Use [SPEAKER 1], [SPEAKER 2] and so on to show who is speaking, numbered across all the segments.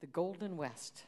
[SPEAKER 1] The Golden West.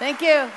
[SPEAKER 1] Thank you.